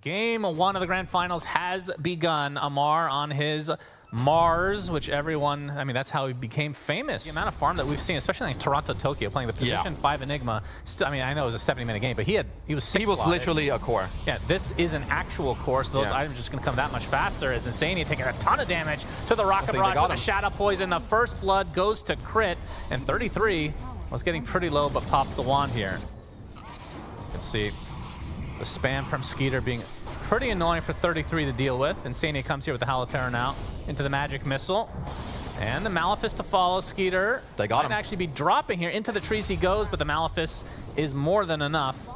Game one of the grand finals has begun. Amar on his Mars, which everyone, I mean, that's how he became famous. The amount of farm that we've seen, especially in Toronto, Tokyo, playing the position Yeah. five Enigma. Still, I mean, I know it was a 70-minute game, but he had he was six He was slotted. literally a core. Yeah, this is an actual course. Those Yeah. items are just going to come that much faster. As Insania taking a ton of damage to the Rocket Barrage with a him. Shadow Poison. The first blood goes to Crit, and 33 was getting pretty low, but pops the wand here. You can see the spam from Skeeter being pretty annoying for 33 to deal with. Insania comes here with the Haloterra now into the Magic Missile. And the Malefice to follow Skeeter. They got Might him. actually be dropping here. Into the trees he goes, but the Malefice is more than enough.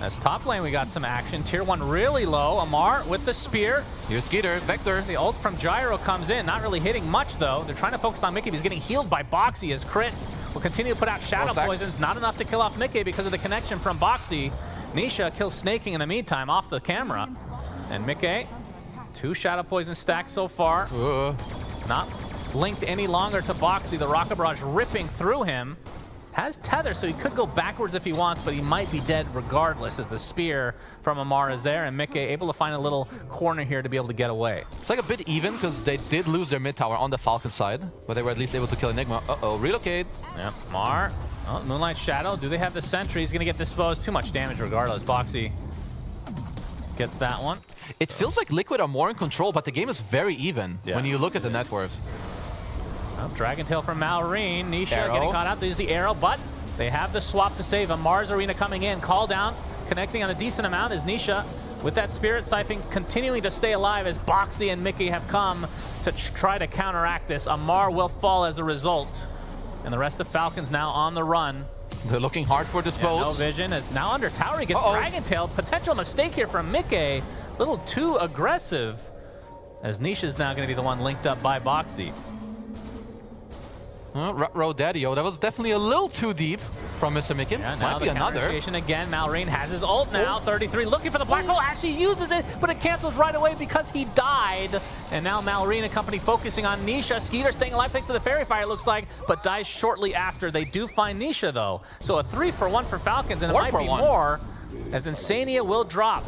As top lane, we got some action. Tier 1 really low. Amar with the spear. Here's Skeeter, Vector. The ult from Gyro comes in. Not really hitting much, though. They're trying to focus on Mickey. He's getting healed by Boxy as Crit will continue to put out Shadow. Poisons. Not enough to kill off Mickey because of the connection from Boxy. Nisha kills Snaking in the meantime off the camera. And Mickey, two Shadow Poison stacks so far. Uh, Not linked any longer to Boxy. The Rocket Barrage ripping through him. Has tether, so he could go backwards if he wants, but he might be dead regardless as the spear from Amar is there, and Mickey able to find a little corner here to be able to get away. it's like a bit even because they did lose their mid tower on the Falcon side, but they were at least able to kill Enigma. Uh-oh, relocate. Yep, Mar. Oh, Moonlight Shadow. Do they have the sentry? He's going to get disposed. Too much damage regardless. Boxy gets that one. It feels like Liquid are more in control, but the game is very even Yeah. when you look at the net worth. Oh, Dragon Tail from Malrine. Nisha Arrow. getting caught out. There's the arrow, but they have the swap to save him. Mars Arena coming in. Call down. Connecting on a decent amount is Nisha with that Spirit Siphon continuing to stay alive as Boxy and Mickey have come to try to counteract this. Amar will fall as a result. And the rest of Falcons now on the run. They're looking hard for Yeah, dispose. no vision is now under tower. He gets Uh-oh. Dragon Tail. Potential mistake here from Mickey. A little too aggressive. As Nisha's now going to be the one linked up by Boxy. Uh, Ro Daddy-O, that was definitely a little too deep from Mr. Mickey. Yeah, Might be another. again. Malrine has his ult now. 33 looking for the black hole. Actually uses it, but it cancels right away because he died. And now Malrine and company focusing on Nisha. Skeeter staying alive thanks to the fairy fire, it looks like, but dies shortly after. They do find Nisha though. So a three for one for Falcons, and Four it might be one. more as Insania will drop.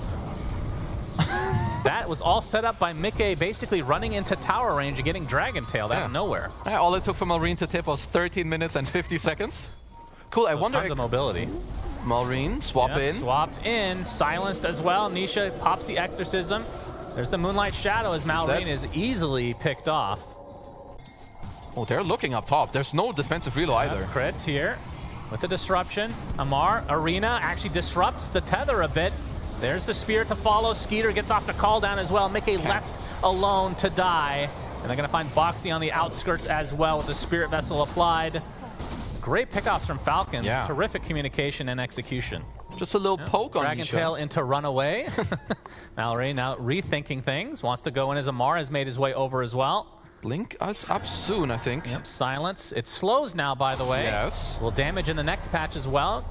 that was all set up by Mickey basically running into tower range and getting Dragon Tailed out of nowhere. Yeah, all it took for Malrine to tip was 13 minutes and 50 seconds. Cool, I wonder... Tons of mobility. Malrine, swap Yep, in. Swapped in, silenced as well. Nisha pops the exorcism. There's the Moonlight Shadow as Malrine is easily picked off. Oh, they're looking up top. There's no defensive reload either. Crit here with the disruption. Amar, Arena actually disrupts the tether a bit. There's the spear to follow. Skeeter gets off the call down as well. Mickey left alone to die. And they're going to find Boxy on the outskirts as well with the Spirit Vessel applied. Great pickoffs from Falcons. Yeah. Terrific communication and execution. Just a little poke on Dragon Tail into Runaway. Mallory now rethinking things. Wants to go in as Amar has made his way over as well. Blink us up soon, I think. Yep, silence. It slows now, by the way. Yes. Will damage in the next patch as well.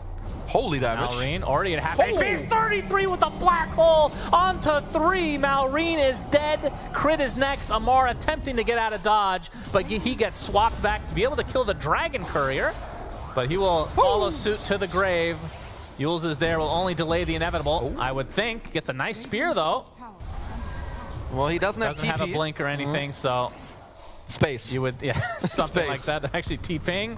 Holy damage. Malrine already at half Oh. HP. He's 33 with a black hole onto three. Malrine is dead. Crit is next. Amar attempting to get out of dodge, but he he gets swapped back to be able to kill the Dragon Courier. But he will follow suit to the grave. Eul's is there, will only delay the inevitable, I would think. Gets a nice spear, though. Well, he doesn't, Doesn't have have a blink or anything, mm-hmm. so Space. you would, yeah, something like that. Actually, T-Ping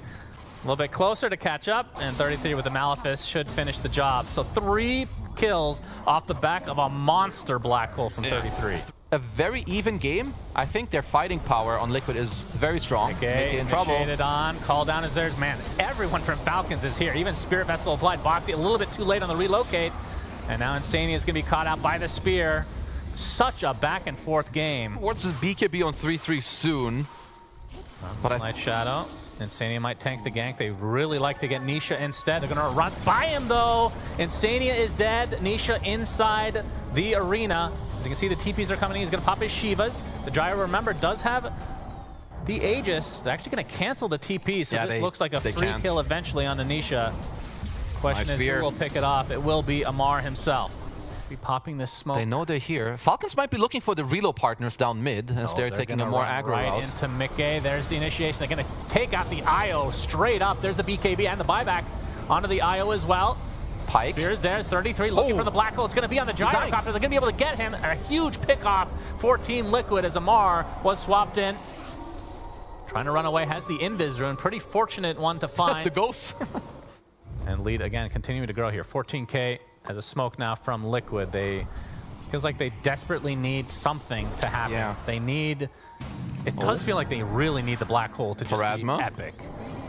a little bit closer to catch up, and 33 with the Malefice should finish the job. So three kills off the back of a monster black hole from 33. a very even game. I think their fighting power on Liquid is very strong. Okay, Mickey in trouble. initiated on, call down is there. Man, everyone from Falcons is here. Even Spirit Vessel applied Boxy a little bit too late on the relocate. And now Insania is going to be caught out by the spear. Such a back and forth game. What's this BKB on 3-3 soon? But I Light Shadow. Insania might tank the gank. They really like to get Nisha instead. They're going to run by him, though. Insania is dead. Nisha inside the arena. As you can see, the TPs are coming in. He's going to pop his Shivas. The Gyro, remember, does have the Aegis. They're actually going to cancel the TP, so Yeah, this they- looks like a free can't. kill eventually on the Nisha. Question Nice is, who will pick it off? It will be Amar himself. Be popping this smoke. they know they're here. Falcons might be looking for the reload partners down mid as Oh, they're, taking a more run aggro right route. into Mickey. There's the initiation. They're going to take out the IO straight up. There's the BKB and the buyback onto the IO as well. Pike. Spears there's 33 looking Oh. for the oh. black hole. It's going to be on the dying. gyrocopter. They're going to be able to get him. A huge pickoff for Team Liquid as Amar was swapped in. Trying to run away, has the Invis rune. Pretty fortunate one to find. the ghost. and lead again continuing to grow here 14k as a smoke now from liquid they feels like they desperately need something to happen Yeah. they need it oh. does Oh. feel like they really need the black hole to just Parasma? be epic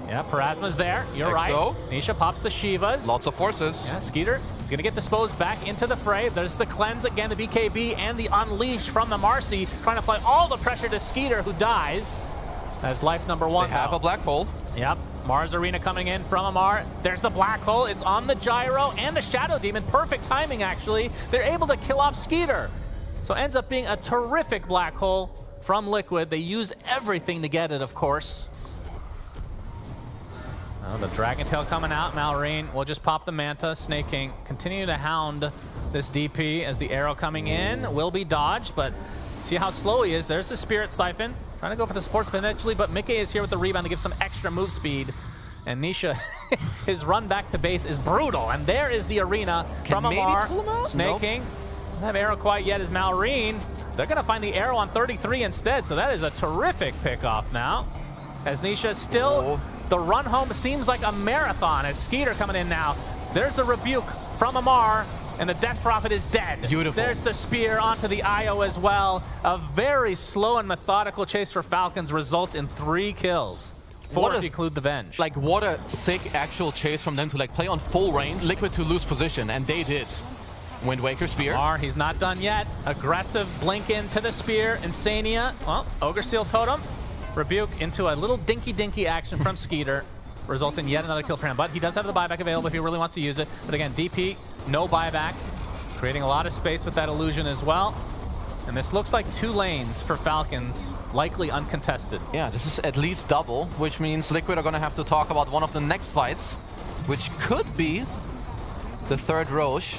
yeah Parasma's there you're right Exo. nisha pops the shivas Lots of forces. yeah, Skeeter is going to get disposed back into the fray. There's the cleanse again, the BKB, and the unleash from the Marci, trying to apply all the pressure to Skeeter, who dies. That's life number one. They have though. a black hole. Yep. Mars Arena coming in from Amar. There's the black hole. It's on the gyro and the Shadow Demon. Perfect timing, actually. They're able to kill off Skeeter. So ends up being a terrific black hole from Liquid. They use everything to get it, of course. Oh, the Dragon Tail coming out. Malrine will just pop the Manta. Snake King continue to hound this DP as the arrow coming in will be dodged, but see how slow he is. There's the Spirit Siphon. Trying to go for the Sports eventually, but Mickey is here with the rebound to give some extra move speed. And Nisha, his run back to base is brutal. And there is the arena Can from Amar. Snaking. Nope. Don't have arrow quite yet as Malrine. They're going to find the arrow on 33 instead, so that is a terrific pickoff now. As Nisha still, Oh. the run home seems like a marathon as Skeeter coming in now. There's the rebuke from Amar, and the Death Prophet is dead. Beautiful. There's the spear onto the IO as well. A very slow and methodical chase for Falcons results in three kills. Four What if include the Venge. Like, what a sick actual chase from them to like play on full range, Liquid to lose position, and they did. Wind Waker Spear. Amar, he's not done yet. Aggressive blink into the spear. Insania. Well, Ogre Seal Totem. Rebuke into a little dinky dinky action from Skeeter. Result in yet another kill for him. But he does have the buyback available if he really wants to use it. But again, DP, no buyback. Creating a lot of space with that illusion as well. And this looks like two lanes for Falcons, likely uncontested. Yeah, this is at least double, which means Liquid are gonna have to talk about one of the next fights, which could be the third Rosh.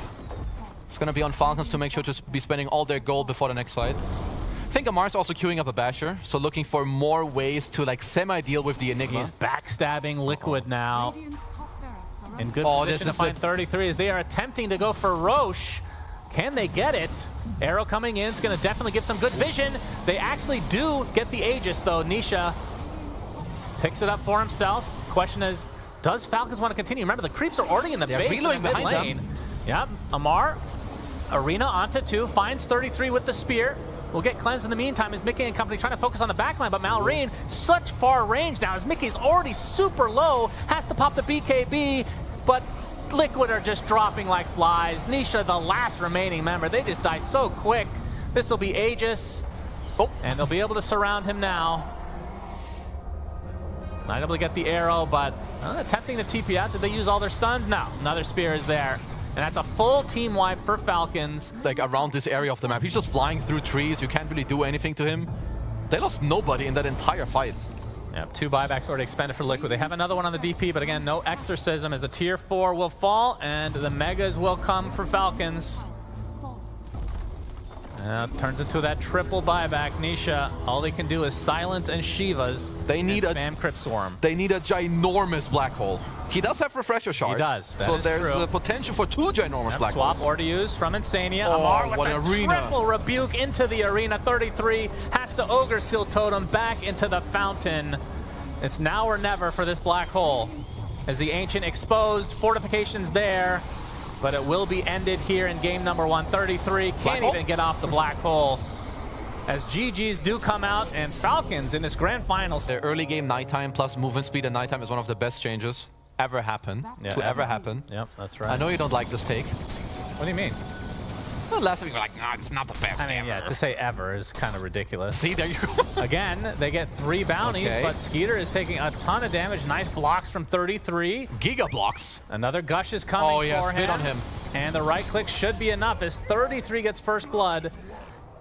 It's gonna be on Falcons to make sure to be spending all their gold before the next fight. I think Amar's also queuing up a Basher, so looking for more ways to like semi-deal with the Enigma. He's backstabbing Liquid now. in good Oh, position to is the- find 33 as they are attempting to go for Rosh. Can they get it? Arrow coming in. It's going to definitely give some good vision. They actually do get the Aegis, though. Nisha picks it up for himself. Question is, does Falcons want to continue? Remember, the creeps are already in the They're base in the reloading mid behind them. lane. Yep, Amar, Arena onto two, finds 33 with the spear. We'll get cleansed in the meantime as Mickey and company trying to focus on the backline, but Malrine, such far range now as Mickey's already super low, has to pop the BKB, but Liquid are just dropping like flies. Nisha, the last remaining member, they just die so quick. This will be Aegis, Oh, and they'll be able to surround him now. Not able to get the arrow, but uh, attempting to TP out. Did they use all their stuns? No. Another spear is there. And that's a full team wipe for Falcons. like around this area of the map. He's just flying through trees. You can't really do anything to him. They lost nobody in that entire fight. Yep, two buybacks already expended for Liquid. They have another one on the DP, but again, no exorcism as the tier four will fall and the megas will come for Falcons. Uh, turns into that triple buyback. Nisha, all they can do is silence and Shivas. They need and a- spam Crypt Swarm. They need a ginormous black hole. He does have refresher shard. He does, that so there's true. a potential for two ginormous black swap holes. or to use from Insania. Oh, Amar with what a arena. triple rebuke into the arena. 33 has to Ogre Seal Totem back into the fountain. It's now or never for this black hole. As the Ancient exposed, fortifications there, but it will be ended here in game number one. 33 can't hole? even get off the black hole. As GGs do come out, and Falcons in this grand finals. Their early game nighttime plus movement speed at nighttime is one of the best changes ever happen Yeah, to ever. ever happen. Yep, that's right. I know you don't like this take. What do you mean? Well, last week you were like, no, it's not the best I mean, ever. yeah, to say ever is kind of ridiculous. See, there you go. Again, they get three bounties, Okay. but Skeeter is taking a ton of damage. Nice blocks from 33. Giga blocks. Another gush is coming Oh, yeah, for spit him. on him. And the right click should be enough as 33 gets first blood.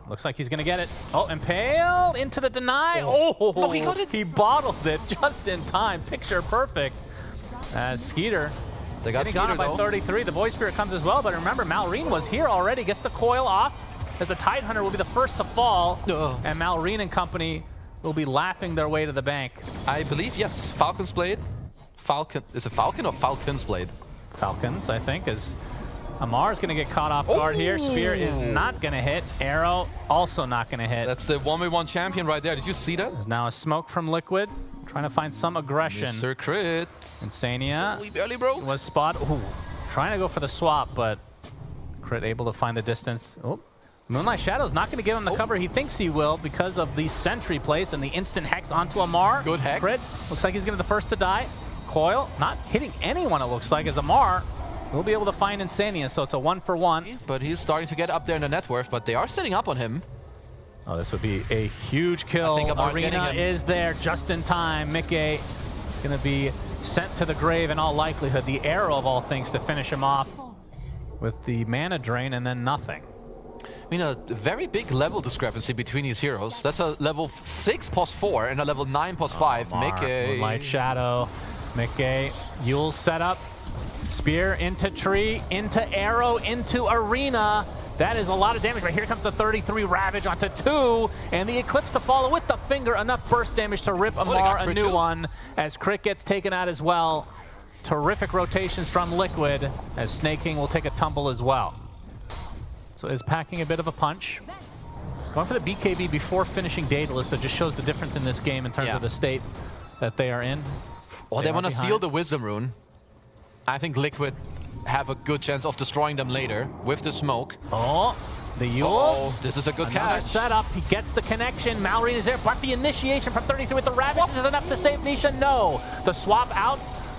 Looks like he's going to get it. Oh, Impale into the deny. Oh. Oh, No, he got it. He bottled it just in time. Picture perfect. As Skeeter They got Skeeter, gone by though. 33. The Void Spirit comes as well, but remember, Malrine was here already. Gets the coil off as the Tide Hunter will be the first to fall. Ugh. And Malrine and company will be laughing their way to the bank. I believe, yes. Falcon's Blade. Falcon. Is it Falcon or Falcon's Blade? Falcons, I think, as Amar's going to get caught off guard here. Spear is not going to hit. Arrow also not going to hit. That's the 1v1 champion right there. Did you see that? There's now a smoke from Liquid, trying to find some aggression. Mr. Crit. Insania We barely broke. was spot. Ooh, trying to go for the swap, but Crit able to find the distance. Oh, Moonlight Shadow's not going to give him the Oh. cover he thinks he will because of the sentry place and the instant hex onto Amar. Good hex. Crit looks like he's going to be the first to die. Coil not hitting anyone. It looks like as Amar will be able to find Insania, so it's a one for one. But he's starting to get up there in the net worth, but they are sitting up on him. Oh, this would be a huge kill. I think Amar's getting Arena him. is there just in time. Mickey going to be sent to the grave in all likelihood. The arrow of all things to finish him off with the mana drain and then nothing. I mean, a very big level discrepancy between these heroes. That's a level 6 plus 4 and a level 9 plus 5. Amar, Mickey. Light Shadow. Mickey. Eul setup. Spear into tree, into arrow, into arena. That is a lot of damage, but here comes the 33 Ravage onto two, and the Eclipse to follow with the finger. Enough burst damage to rip Amar a new too. one as Crit gets taken out as well. Terrific rotations from Liquid as Snake King will take a tumble as well. So is packing a bit of a punch. Going for the BKB before finishing Daedalus, so it just shows the difference in this game in terms Yeah. of the state that they are in. Well, They they want to steal the Wisdom Rune. I think Liquid have a good chance of destroying them later with the smoke. Oh, the Oh, this is a good Another catch. setup. He gets the connection. Malrine is there, but the initiation from 33 with the Ravage is enough to save Nisha. No. The swap out,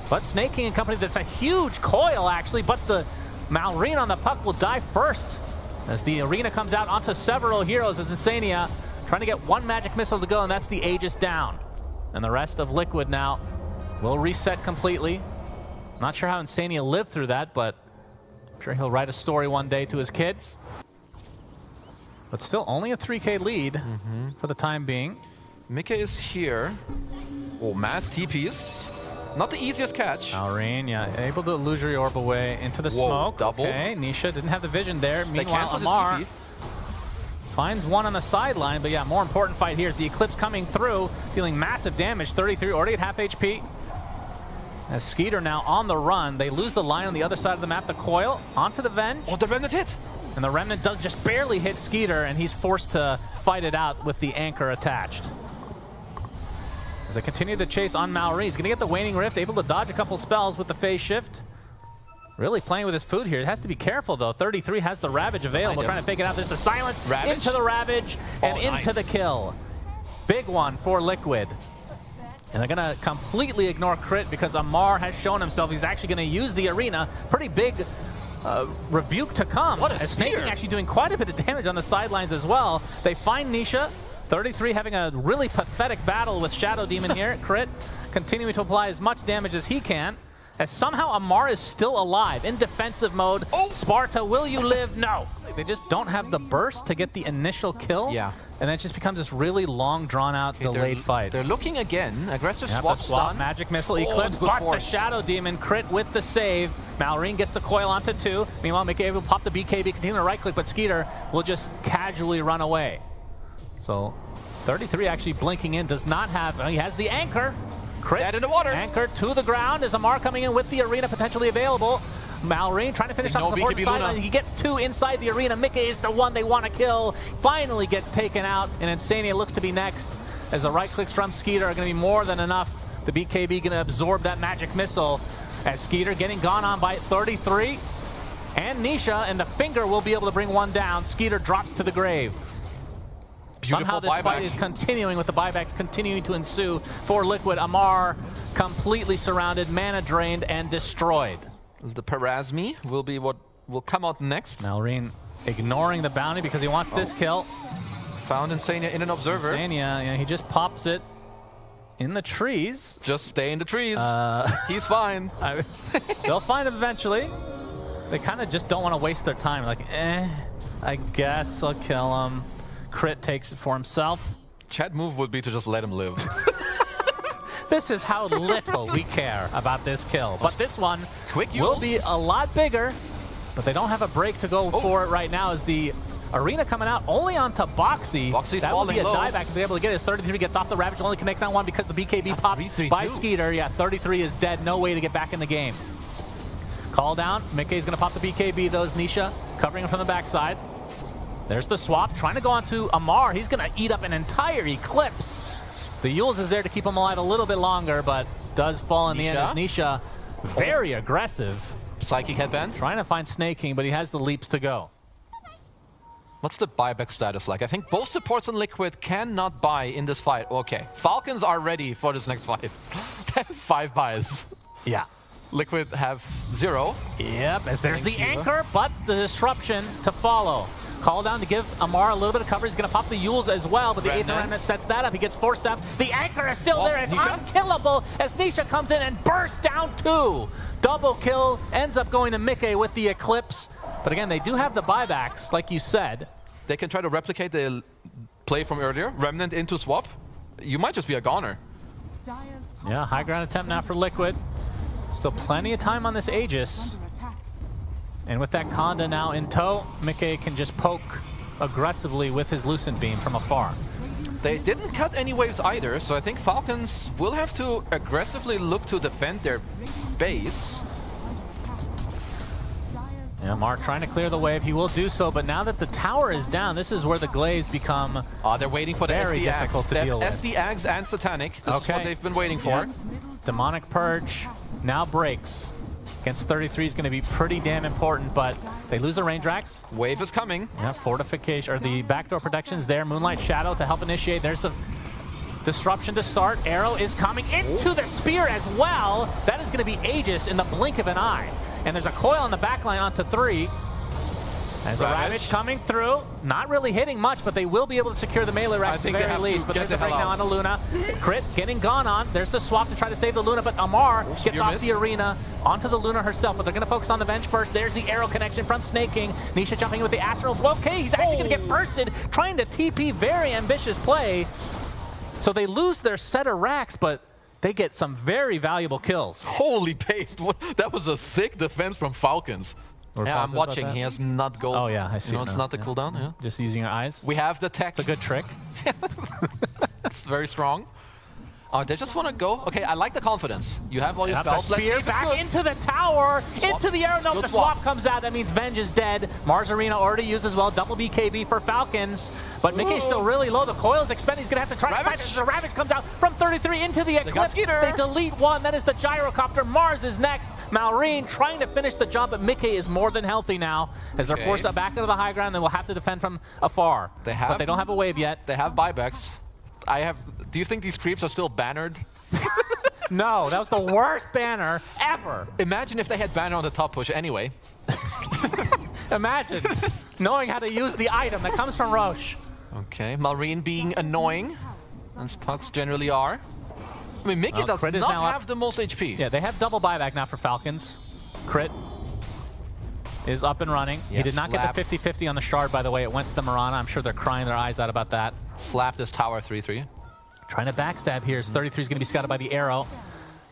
but Snake King and company, that's a huge coil actually, but the Malrine on the puck will die first as the arena comes out onto several heroes as Insania trying to get one magic missile to go, and that's the Aegis down. And the rest of Liquid now will reset completely. Not sure how Insania lived through that, but I'm sure he'll write a story one day to his kids. But still only a 3k lead Mm-hmm. for the time being. Mickey is here. Oh, mass TPs. Not the easiest catch. Alrine, yeah, able to illusory orb away into the Whoa, smoke. double. Okay, Nisha didn't have the vision there. Meanwhile, Amar finds one on the sideline, but yeah, more important fight here is the Eclipse coming through, dealing massive damage, 33, already at half HP. As Skeeter now on the run, they lose the line on the other side of the map, the coil, onto the Venge, Oh, the Remnant hit. and the Remnant does just barely hit Skeeter, and he's forced to fight it out with the anchor attached. As they continue the chase on Mallory, he's gonna get the Waning Rift, able to dodge a couple spells with the phase shift. Really playing with his food here. It has to be careful though. 33 has the Ravage available, trying to fake it out. There's a silence Ravage? into the Ravage and Oh, into nice. the kill. Big one for Liquid. And they're gonna completely ignore crit because Amar has shown himself he's actually gonna use the arena. Pretty big uh, rebuke to come. What a as Snake King spear. actually doing quite a bit of damage on the sidelines as well. They find Nisha. 33 having a really pathetic battle with Shadow Demon here. Crit continuing to apply as much damage as he can. As somehow Amar is still alive in defensive mode. Oh. Sparta, will you live? No. They just don't have the burst to get the initial kill. Yeah. And then it just becomes this really long, drawn-out, They're- delayed fight. They're looking again. Aggressive Yep, swap swap, stun. magic missile, Oh, eclipse, good but the shadow demon crit with the save. Malrine gets the coil onto two. Meanwhile, McCabe will pop the BKB, continue to right click, but Skeeter will just casually run away. So 33 actually blinking in, does not have, he has the anchor. Crit, Dead in the water. Anchor to the ground is Amar coming in with the arena potentially available. Malrine trying to finish They off the support. Luna. He gets two inside the arena. Mika is the one they want to kill. Finally gets taken out, and Insania looks to be next. As the right clicks from Skeeter are going to be more than enough. The BKB going to absorb that magic missile. As Skeeter getting gone on by 33. And Nisha and the finger will be able to bring one down. Skeeter drops to the grave. Beautiful Somehow this buyback. fight is continuing with the buybacks continuing to ensue for Liquid. Amar completely surrounded, mana drained, and destroyed. The Parasma will be what will come out next. Malrine ignoring the bounty because he wants this kill. Found Insania in an observer. Sanya, yeah, he just pops it in the trees. Just stay in the trees. Uh, He's fine. I- they'll find him eventually. They kind of just don't want to waste their time. Like, eh, I guess I'll kill him. Crit takes it for himself. Chat move would be to just let him live. This is how little we care about this kill. But this one Quick will be a lot bigger, but they don't have a break to go Oh. for it right now as the arena coming out only onto Boxy. Boxy's that would be a low. dieback to be able to get his 33 gets off the Ravage, only connect on one because the BKB popped 3-3 by too. Skeeter. Yeah, 33 is dead, no way to get back in the game. Call down. Mickey's going to pop the BKB, though, as Nisha covering him from the backside. There's the swap, trying to go onto Amar. He's going to eat up an entire Eclipse. The Eul's is there to keep him alive a little bit longer, but does fall in the end as Nisha very aggressive. Psychic headband. Trying to find Snake King, but he has the leaps to go. What's the buyback status like? I think both supports and Liquid cannot buy in this fight. Okay, Falcons are ready for this next fight. Five buys. Yeah. Liquid have zero. Yep, as there's the anchor, but the disruption to follow. Call down to give Amar a little bit of cover. He's going to pop the Eul's as well, but the Aether Remnant. Remnant sets that up. He gets forced up. The anchor is still Oh, there. It's Nisha? unkillable as Nisha comes in and bursts down two. Double kill ends up going to Mickey with the Eclipse. But again, they do have the buybacks, like you said. They can try to replicate the play from earlier. Remnant into swap. You might just be a goner. Yeah, high ground attempt now for Liquid. Still plenty of time on this Aegis. And with that Khanda now in tow, Mickey can just poke aggressively with his Lucent Beam from afar. They didn't cut any waves either, so I think Falcons will have to aggressively look to defend their base. Yeah, Mark trying to clear the wave. He will do so, but now that the tower is down, this is where the Glaives become Uh, they're waiting for the Very SD difficult to They deal with. SD Axe and Satanic. This is Okay. what they've been waiting for. Demonic Purge now breaks. Against 33 is going to be pretty damn important, but they lose the racks. Wave is coming. Yeah, fortification, or the backdoor protection's there. Moonlight Shadow to help initiate. There's some disruption to start. Arrow is coming into the spear as well. That is going to be Aegis in the blink of an eye. And there's a coil on the backline onto three. As the Ravage. Ravage coming through, not really hitting much, but they will be able to secure the melee rack I at the very least. But there's a the breakdown out. onto Luna. Crit getting gone on. There's the swap to try to save the Luna, but Amar gets off miss. the arena onto the Luna herself. But they're going to focus on the bench first. There's the arrow connection from Snake King. Nisha jumping in with the Astral. Okay, he's actually going to get oh. bursted, trying to TP. Very ambitious play. So they lose their set of racks, but they get some very valuable kills. Holy paste. What? That was a sick defense from Falcons. Yeah, I'm watching. He has not gold. Oh, yeah, I see You know, it's not the Yeah. cooldown. Yeah. Just using your eyes. We have the tech. It's a good trick. It's very strong. Oh, they just want to go. Okay, I like the confidence. You have all your Have the spells. Let's see spear back into the tower, into the arrow. No, the swap. swap comes out. That means Venge is dead. Mars Arena already used as well. Double BKB for Falcons. But Mickey's still really low. The coil is expending. He's going to have to try to fight Ravage. this. The Ravage comes out from 33 into the Eclipse. Skeeter. They delete one. That is the Gyrocopter. Mars is next. Malrine trying to finish the job, but Mickey is more than healthy now as they're Okay. forced back into the high ground. They will have to defend from afar. They have- but they don't have a wave yet. They have buybacks. I have. Do you think these creeps are still bannered? No, that was the worst banner ever. Imagine if they had banner on the top push anyway. Imagine knowing how to use the item that comes from Rosh. Okay, Malrine being annoying, as pucks generally are. I mean, Mickey Well, does crit not up. have the most HP. Yeah, they have double buyback now for Falcons. Crit is up and running. he did not slap. get the 50-50 on the shard, by the way. It went to the Mirana. I'm sure they're crying their eyes out about that. Slap this tower 3-3. Trying to backstab here. As mm-hmm. 33 is going to be scouted by the arrow.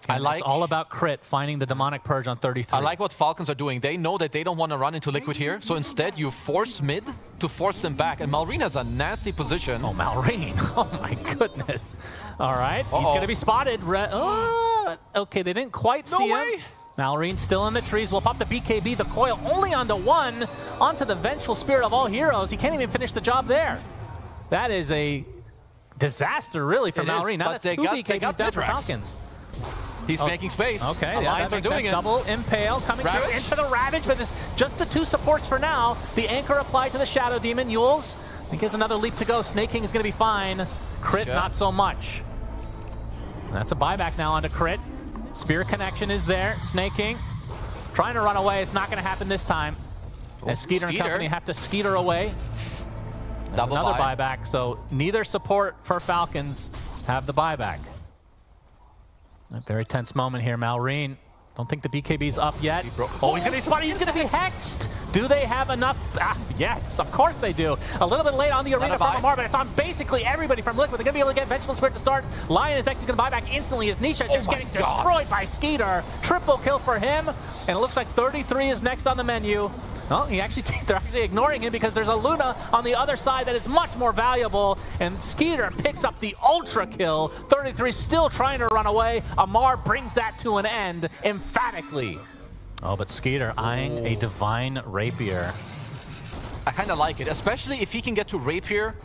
I like- It's all about crit, finding the demonic purge on 33. I like what Falcons are doing. They know that they don't want to run into Liquid here, so instead you force mid to force them back. And Malrine has a nasty position. Oh, Malrine. Oh, my goodness. All right. He's Uh-oh. going to be spotted. Re- oh, okay, they didn't quite No see him. Malrine still in the trees. We'll pop the BKB, the coil, only onto one, onto the vengeful spirit of all heroes. He can't even finish the job there. That is a disaster, really, for Malrine. Now that's they two got- BKBs got down for Falcons. He's oh. making space. Okay, yeah, Alliance that are doing sense. it. Double impale coming through into the Ravage, but it's just the two supports for now. The anchor applied to the Shadow Demon. Eul's, I think he has another leap to go. Snake King is going to be fine. Crit, Sure. not so much. And that's a buyback now onto Crit. Spear connection is there. Snake King trying to run away. It's not going to happen this time. As Skeeter, and company have to Skeeter away. Double another buy. buyback, so neither support for Falcons have the buyback. A very tense moment here, Malrine. Don't think the BKB's up yet. Oh, he's gonna be spotted. He's gonna be hexed. Do they have enough? Ah, yes, of course they do. A little bit late on the arena from. Amar, but it's on basically everybody from Liquid. They're gonna be able to get Vengeful Spirit to start. Lion is actually gonna buy back instantly as Nisha just Oh getting God. destroyed by Skeeter. Triple kill for him, and it looks like 33 is next on the menu. Oh, he actually they're actually ignoring him because there's a Luna on the other side that is much more valuable, and Skeeter picks up the ultra kill. 33 still trying to run away. Amar brings that to an end emphatically. Oh, but Skeeter eyeing a oh. Divine Rapier. I kind of like it, especially if he can get to Rapier.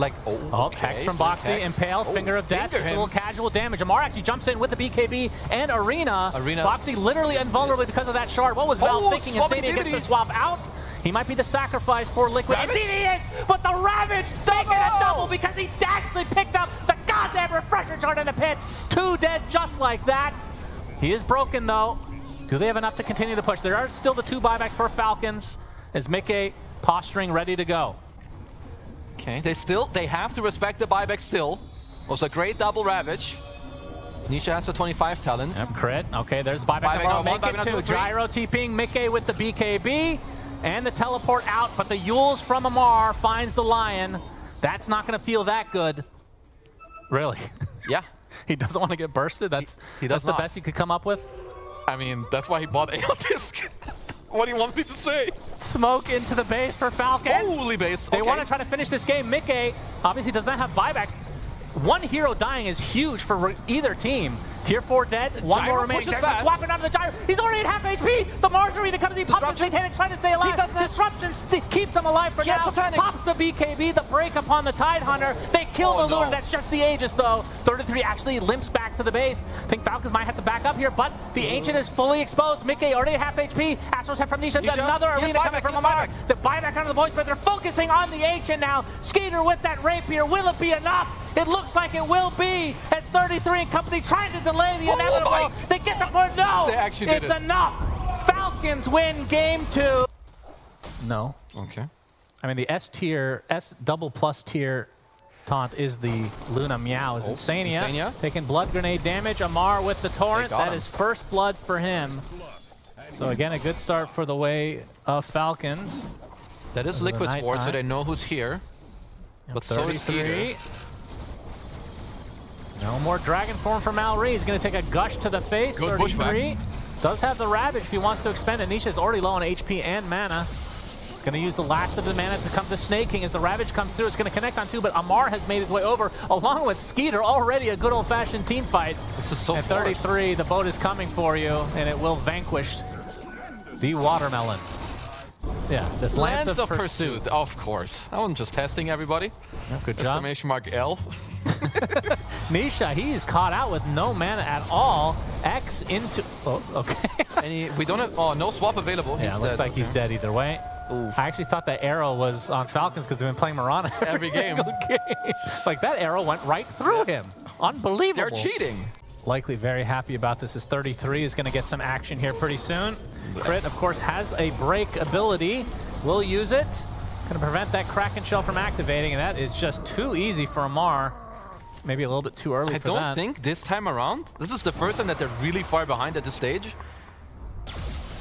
Like, oh, Oh, okay, Hex from Boxy, Hex. Impale, Oh, Finger of Death. Just a little casual damage. Amar actually jumps in with the BKB and Arena. Arena. Boxy literally invulnerable because of that shard. What was Val Oh, thinking? Insania gets the swap out. He might be the sacrifice for Liquid. Ravage? Indeed he is! But the Ravage making a oh! double because he actually picked up the goddamn refresher shard in the pit. Two dead just like that. He is broken though. Do they have enough to continue to push? There are still the two buybacks for Falcons as Mickey posturing ready to go. Okay, they still, they have to respect the buyback still. Was a great double Ravage. Nisha has a 25 talent. Yep, crit. Okay, there's buyback, Buyback number number one. one, Make it number two. Gyro TPing Mickey with the BKB and the teleport out, but the Eul's from Amar finds the Lion. That's not going to feel that good. Really? Yeah. he doesn't want to get bursted? That's, he that's does the best you could come up with? I mean, that's why he bought Aeon Disk. what do you want me to say? Smoke into the base for Falcons. Holy base. They okay. want to try to finish this game. Mickey obviously does not have buyback. One hero dying is huge for either team. Tier 4 dead, one Gyro more remaining. pushes fast. swapping onto the Gyro. He's already at half HP. The Mars Arena comes, he pops the. Satanic trying to stay alive. Disruption keeps him alive for has now. Satanic. Pops the BKB, the break upon the Tide Hunter. They kill Oh, the Lure. no. That's just the Aegis though. 33 actually limps back to the base. I think Falcons might have to back up here, but the mm-hmm. Ancient is fully exposed. Mickey already at half HP. Astros have from Nisha. Another he arena coming from Amar. The buyback onto the voice, but they're focusing on the Ancient now. Skeeter with that rapier. Will it be enough? It looks like it will be at 33 and company trying to delay the Oh inevitable. my- They get the point. No, They actually did it's it. enough. Falcons win game two. No, Okay. I mean the S tier, S double plus tier taunt is the Luna Meow. Is Oh, Insania, Insania. taking blood grenade damage. Amar with the torrent. got That him. is first blood for him. So again, a good start for the way of Falcons. That is the Liquid's ward, so they know who's here. But so is Skeeter. No more dragon form for Malry. He's going to take a gush to the face. Good 33. Does have the Ravage if he wants to expend it. Nisha's already low on HP and mana. Going to use the last of the mana to come to Snake King as the Ravage comes through. It's going to connect on two, but Amar has made his way over along with Skeeter. Already a good old-fashioned team fight. This is so At forced. 33, the boat is coming for you, and it will vanquish the Watermelon. Yeah, this Lance, Lance of, of Pursuit. Pursuit, of course. I'm just testing everybody. Yeah, good job. Exclamation mark L. Nisha, he's caught out with no mana at all. X into... Oh, okay. Any, we don't have. Oh, no swap available. Yeah, He's looks dead. like he's dead either way. Oof. I actually thought that arrow was on Falcons because they've been playing Mirana Every game. game. like that arrow went right through him. Unbelievable. They're cheating. Likely very happy about this. As 33 is going to get some action here pretty soon. Crit, of course, has a break ability. Will use it. Going to prevent that Kraken shell from activating, and that is just too easy for Amar. Maybe a little bit too early I don't that. think this time around, this is the first time that they're really far behind at this stage.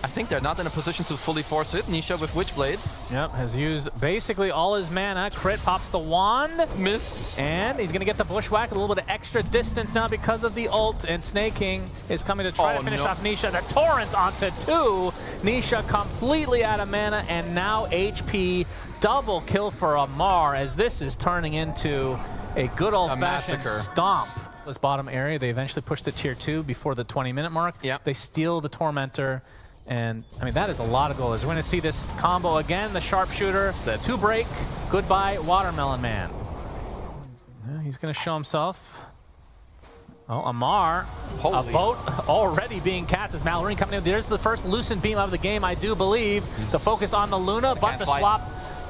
I think they're not in a position to fully force it. Nisha with Witchblade. Yep, has used basically all his mana. Crit pops the wand. Miss. And he's going to get the bushwhack, a little bit of extra distance now because of the ult, and Snake King is coming to try Oh, to finish no. off Nisha. The Torrent onto two. Nisha completely out of mana, and now HP. Double kill for Amar, as this is turning into a good old-fashioned massacre. stomp. This bottom area, they eventually push to tier two before the 20-minute mark. Yep. They steal the Tormentor. And, I mean, that is a lot of goals. We're going to see this combo again. The Sharpshooter, the two break. Goodbye, Watermelon Man. Yeah, he's going to show himself. Oh, Amar, Holy. a boat already being cast as Mallory coming in. There's the first lucent beam of the game, I do believe. The focus on the Luna, but the fight. swap.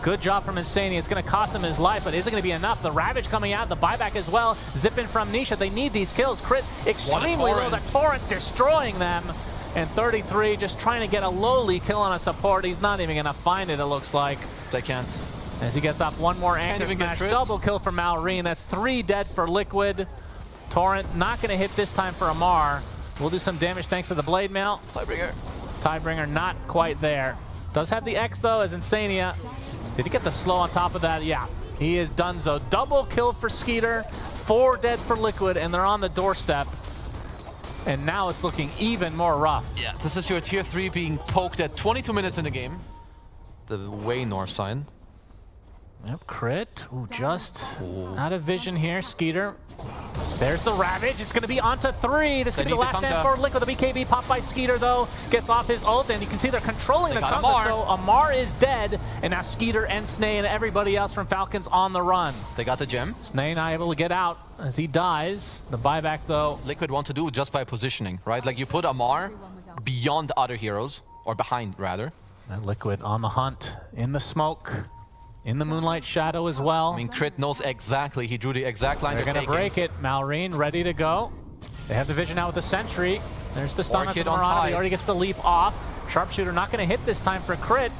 Good job from Insania. It's going to cost him his life, but is it going to be enough? The Ravage coming out, the buyback as well. Zipping from Nisha. They need these kills. Crit extremely low. The. Torrent destroying them. And 33 just trying to get a lowly kill on a support. He's not even going to find it, it looks like. They can't. As he gets off one more anchor even get smash, double kill for Malrine. That's three dead for Liquid. Torrent not going to hit this time for Amar. We'll do some damage thanks to the Blade Mail. Tiebreaker. Tidebringer not quite there. Does have the X though as Insania. Did he get the slow on top of that? Yeah, he is done. So Double kill for Skeeter, four dead for Liquid, and they're on the doorstep. And now it's looking even more rough. Yeah, this is your tier 3 being poked at 22 minutes in the game. The way north side. Yep, crit. Ooh, just out of vision here. Skeeter There's the Ravage. It's going to be onto three. This could be the last stand for Liquid. The BKB popped by Skeeter, though. Gets off his ult, and you can see they're controlling They the Kunkka. Amar. So Amar is dead, and now Skeeter and Snay and everybody else from Falcons on the run. They got the gem. Snay not able to get out as he dies. The buyback, though, Liquid want to do just by positioning, right? Like you put Amar beyond other heroes, or behind rather. And Liquid on the hunt, in the smoke, in the moonlight shadow as well. I mean, Crit knows exactly. He drew the exact line They're going to break it. Malrine ready to go. They have the vision out with the sentry. There's the stun Orchid on Mirana. He already gets the leap off. Sharpshooter not going to hit this time for crit.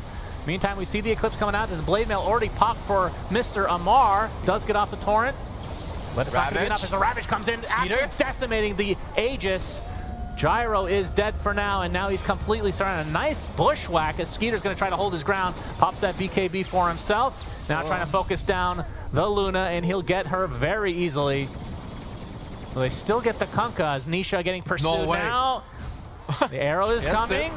Meantime, we see the Eclipse coming out. There's Blade Mail already popped for Mr. Amar. Does get off the torrent. But it's not going to be enough as the Ravage comes in, decimating the Aegis. Gyro is dead for now, and now he's completely starting a nice bushwhack as Skeeter's going to try to hold his ground. Pops that BKB for himself. Now trying to oh. focus down the Luna, and he'll get her very easily. Will they still get the Kunkka as Nisha getting pursued way. now? The arrow is Yes, coming.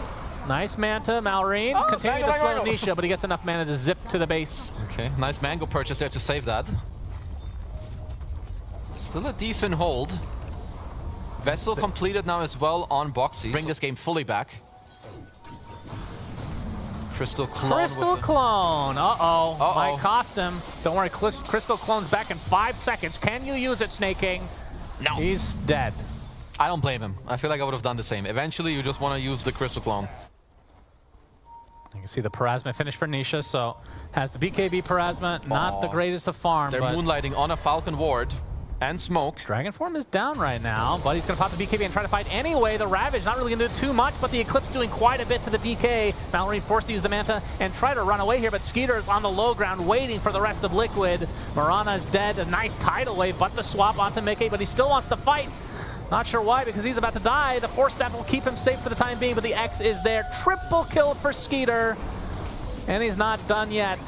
Nice Manta, Malrine. Oh, Continue to slow. Nisha, but he gets enough mana to zip to the base. Okay, nice mango purchase there to save that. Still a decent hold. Vessel completed now as well on Boxy. Bring this game fully back. Crystal Clone. Crystal Clone. Uh-oh. Uh-oh. Might cost him. Don't worry, Crystal Clone's back in five seconds. Can you use it, Snake King? No. He's dead. I don't blame him. I feel like I would have done the same. Eventually, you just want to use the Crystal Clone. You can see the Parasma finish for Nisha, so has the BKB Parasma. Not the greatest of farm, They're but moonlighting on a Falcon Ward and Smoke. Dragon Form is down right now, but he's going to pop the BKB and try to fight anyway. The Ravage not really going to do too much, but the Eclipse doing quite a bit to the DK. Mallory forced to use the Manta and try to run away here, but Skeeter is on the low ground waiting for the rest of Liquid. Mirana is dead. A nice tidal wave, but the swap onto Mickey, but he still wants to fight. Not sure why, because he's about to die. The Force Staff will keep him safe for the time being, but the X is there. Triple kill for Skeeter, and he's not done yet.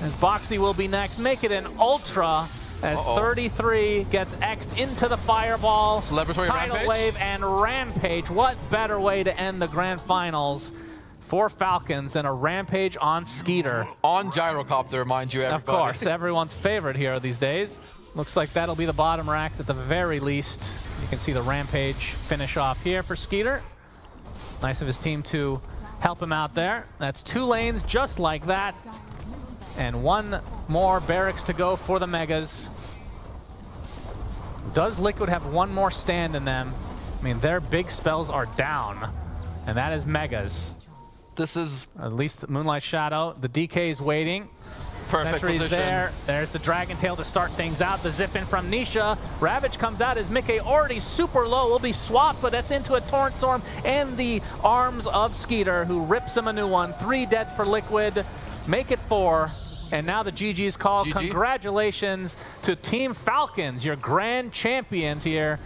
As Boxy will be next. Make it an Ultra as Uh-oh. 33 gets X'd into the Fireball. Celebratory Tidal Rampage? Wave and Rampage. What better way to end the Grand Finals for Falcons than a Rampage on Skeeter? On Gyrocopter, mind you, everybody. Of course, everyone's favorite hero these days. Looks like that'll be the bottom racks at the very least. You can see the Rampage finish off here for Skeeter. Nice of his team to help him out there. That's two lanes just like that. And one more barracks to go for the Megas. Does Liquid have one more stand in them? I mean, their big spells are down. And that is Megas. This is At least Moonlight Shadow. The DK is waiting. perfect Sentry's position. there. There's the Dragon Tail to start things out. The zip in from Nisha. Ravage comes out as Mickey already super low. Will be swapped, but that's into a Torrent Storm and the arms of Skeeter, who rips him a new one. Three dead for Liquid. Make it four. And now the GG's call. GG. Congratulations to Team Falcons, your grand champions here